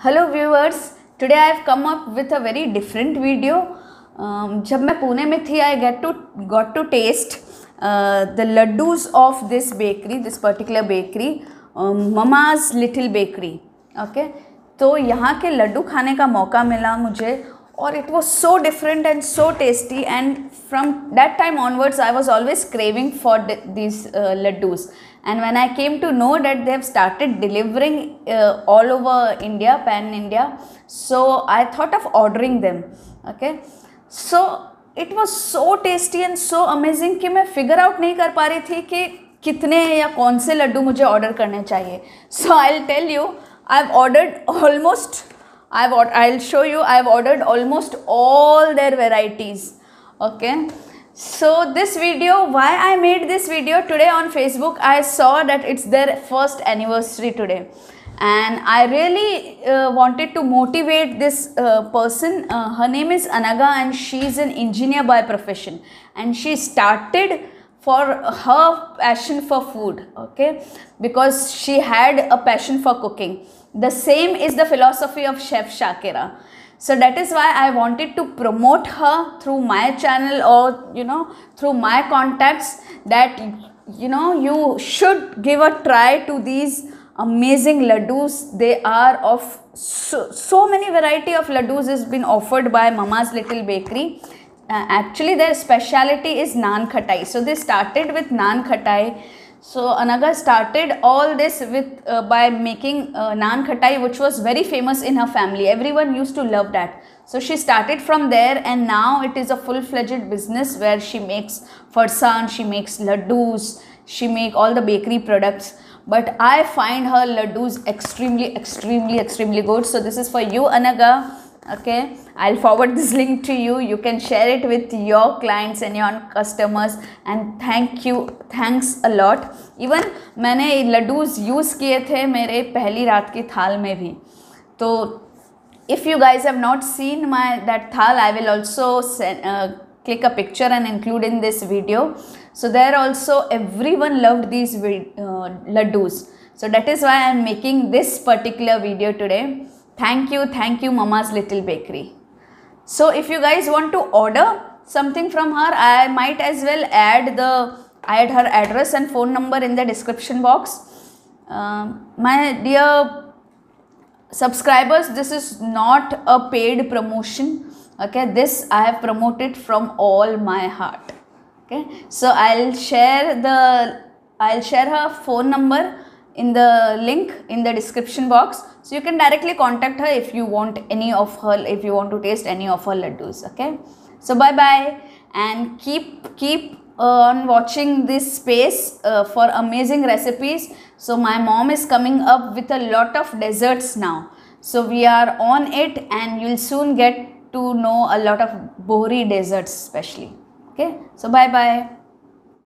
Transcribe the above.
Hello viewers today I have come up with a very different video जब मैं पुणे में थी I get to got to test the laddoos of this bakery this particular bakery mama's little bakery okay तो यहाँ के लड्डू खाने का मौका मिला मुझे और it was so different and so tasty and from that time onwards I was always craving for this laddoos and when I came to know that they have started delivering all over India pan India so I thought of ordering them okay so it was so tasty and so amazing कि मैं figure out नहीं कर पा रही थी कि कितने या कौन से लड्डू मुझे ऑर्डर करने चाहिए। So I tell you I have ordered almost I've I'll show you I've ordered almost all their varieties okay? So this video why I made this video today on Facebook I saw that it's their first anniversary today. And I really uh, wanted to motivate this uh, person. Uh, her name is Anagha and she's an engineer by profession. And she started for her passion for food okay? Because she had a passion for cooking the same is the philosophy of chef Shakera. So that is why i wanted to promote her through my channel or you know through my contacts that you know you should give a try to these amazing laddus. They are of so, so many variety of laddus has been offered by Mumma's little bakery. Uh, actually their speciality is naan khatai. So they started with naan khatai so Anagha started all this with uh, by making uh, naan khatai which was very famous in her family. Everyone used to love that. So she started from there and now it is a full fledged business where she makes farsan she makes laddus she make all the bakery products. But i find her laddus extremely extremely extremely good. So this is for you Anagha okay i'll forward this link to you you can share it with your clients and your customers and thank you thanks a lot even मैंने laddoos use किए थे मेरे पहली रात की थाल में भी तो if you guys have not seen my that thal i will also send, uh, click a picture and include in this video so there also everyone loved these uh, laddus so that is why i am making this particular video today thank you thank you Mumma's little bakery. So if you guys want to order something from her i might as well add the I add her address and phone number in the description box. Uh, my dear subscribers this is not a paid promotion okay? This i have promoted from all my heart okay? So i'll share the i'll share her phone number in the link in the description box. So you can directly contact her if you want any of her if you want to taste any of her laddus okay? So bye bye and keep keep on watching this space uh, for amazing recipes. So my mom is coming up with a lot of desserts now. So we are on it and you'll soon get to know a lot of bohri desserts especially. Okay? So bye bye